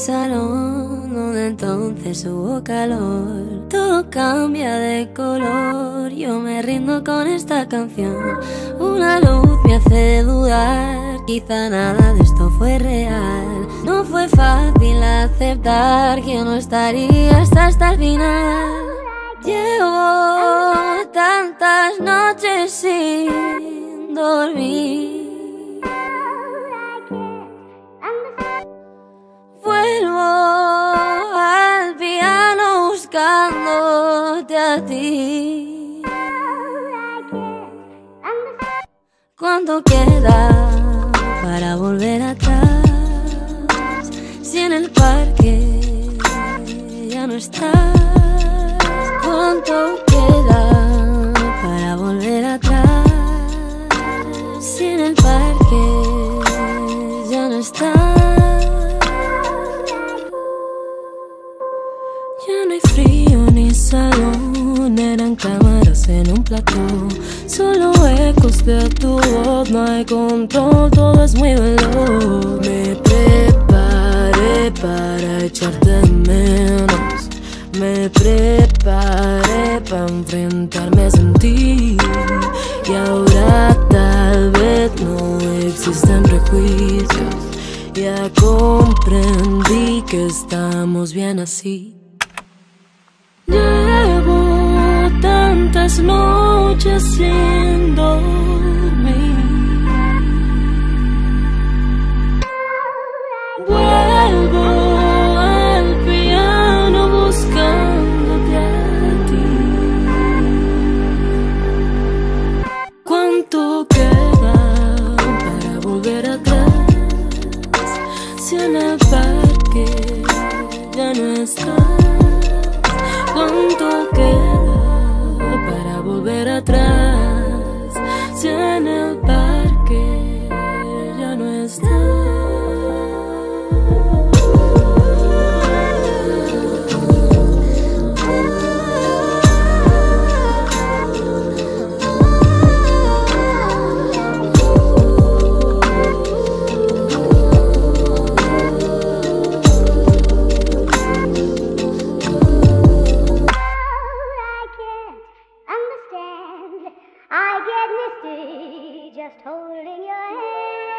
salón donde entonces hubo calor. Todo cambia de color, yo me rindo con esta canción. Una luz me hace dudar, quizá nada de esto fue real. No fue fácil aceptar que no estaría hasta, hasta el final. Llevo tantas noches sin dormir. ¿Cuánto queda para volver atrás? Si en el parque ya no estás. ¿Cuánto queda para volver atrás? Si en el parque ya no estás. Ya no hay frío ni salón, eran cámaras en un plató. Solo ecos de tu voz, no hay control, todo es muy veloz. Me preparé para echarte menos. Me preparé para enfrentarme sin ti. Y ahora tal vez no existen prejuicios. Ya comprendí que estamos bien así. Dormir. Vuelvo al piano buscándote a ti. ¿Cuánto queda para volver atrás? Si en el parque ya no estás cuánto queda I get misty just holding your hand.